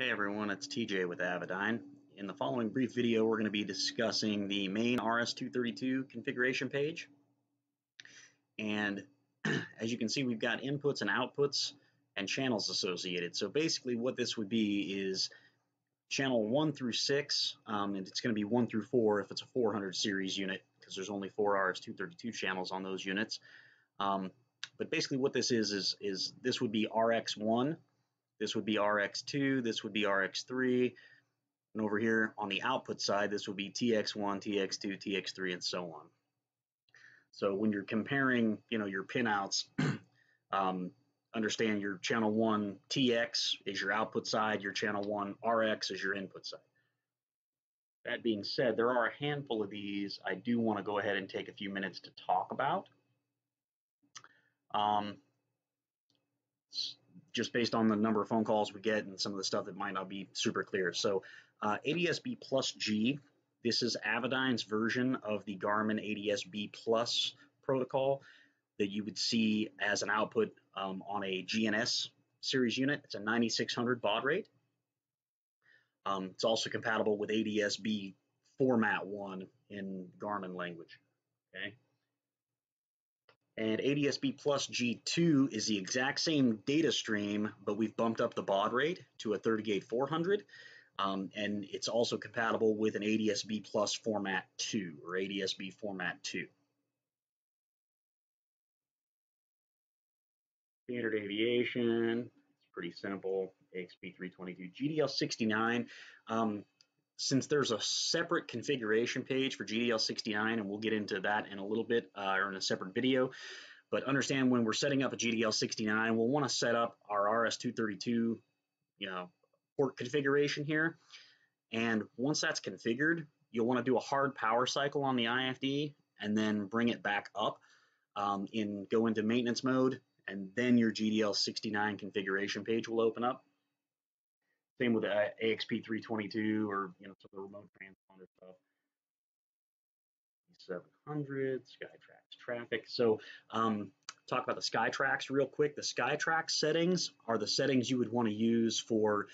Hey everyone, it's TJ with Avidyne. In the following brief video, we're going to be discussing the main RS-232 configuration page. And as you can see, we've got inputs and outputs and channels associated. So basically what this would be is channel 1 through 6, um, and it's going to be 1 through 4 if it's a 400 series unit, because there's only four RS-232 channels on those units. Um, but basically what this is, is, is this would be RX1, this would be RX2, this would be RX3, and over here on the output side, this would be TX1, TX2, TX3, and so on. So when you're comparing, you know, your pinouts, um, understand your channel 1 TX is your output side, your channel 1 RX is your input side. That being said, there are a handful of these I do want to go ahead and take a few minutes to talk about. Um, just based on the number of phone calls we get and some of the stuff that might not be super clear. So uh, ADSB plus G, this is Avidyne's version of the Garmin ADSB plus protocol that you would see as an output um, on a GNS series unit. It's a 9600 baud rate. Um, it's also compatible with ADSB format 1 in Garmin language. Okay. And ADSB plus G2 is the exact same data stream, but we've bumped up the baud rate to a 38 400. Um, and it's also compatible with an ADSB plus format 2 or ADSB format 2. Standard aviation, it's pretty simple. AXP 322, GDL 69. Um, since there's a separate configuration page for GDL69, and we'll get into that in a little bit uh, or in a separate video, but understand when we're setting up a GDL69, we'll want to set up our RS232 you know, port configuration here. And once that's configured, you'll want to do a hard power cycle on the IFD and then bring it back up um, in go into maintenance mode, and then your GDL69 configuration page will open up. Same with the AXP 322 or you know some of the remote transponder stuff. 700 Skytrax traffic. So um, talk about the Skytrax real quick. The Skytrax settings are the settings you would want to use for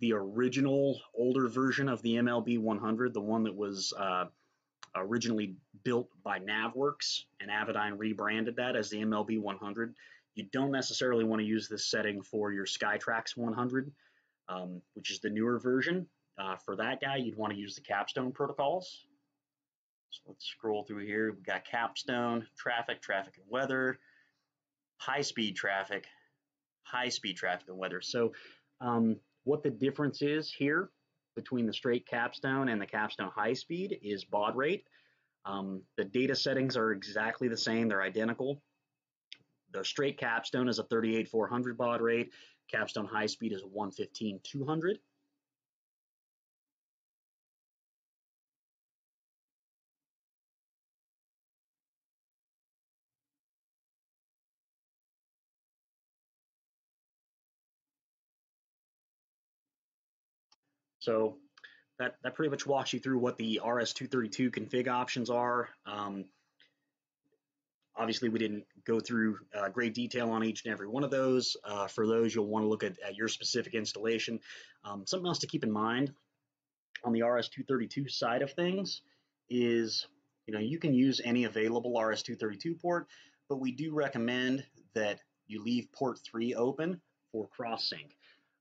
the original older version of the MLB 100, the one that was uh, originally built by NavWorx, and Avidyne rebranded that as the MLB 100. You don't necessarily want to use this setting for your Skytrax 100 um, which is the newer version. Uh, for that guy, you'd want to use the capstone protocols. So let's scroll through here. We've got capstone, traffic, traffic and weather, high speed traffic, high speed traffic and weather. So um, what the difference is here between the straight capstone and the capstone high speed is baud rate. Um, the data settings are exactly the same. They're identical. The straight capstone is a 38-400 baud rate. Capstone high speed is 115-200. So that, that pretty much walks you through what the RS-232 config options are. Um, Obviously, we didn't go through uh, great detail on each and every one of those. Uh, for those, you'll want to look at, at your specific installation. Um, something else to keep in mind on the RS-232 side of things is, you know, you can use any available RS-232 port, but we do recommend that you leave port 3 open for cross-sync.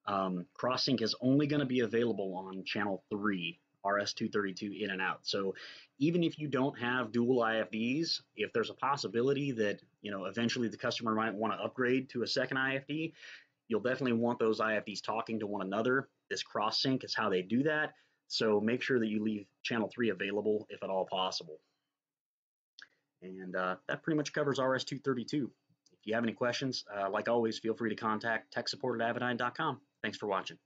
Um, cross-sync is only going to be available on channel 3 RS-232 in and out. So even if you don't have dual IFDs, if there's a possibility that you know eventually the customer might want to upgrade to a second IFD, you'll definitely want those IFDs talking to one another. This cross sync is how they do that. So make sure that you leave channel 3 available if at all possible. And uh, that pretty much covers RS-232. If you have any questions, uh, like always, feel free to contact tech support at avidyne.com. Thanks for watching.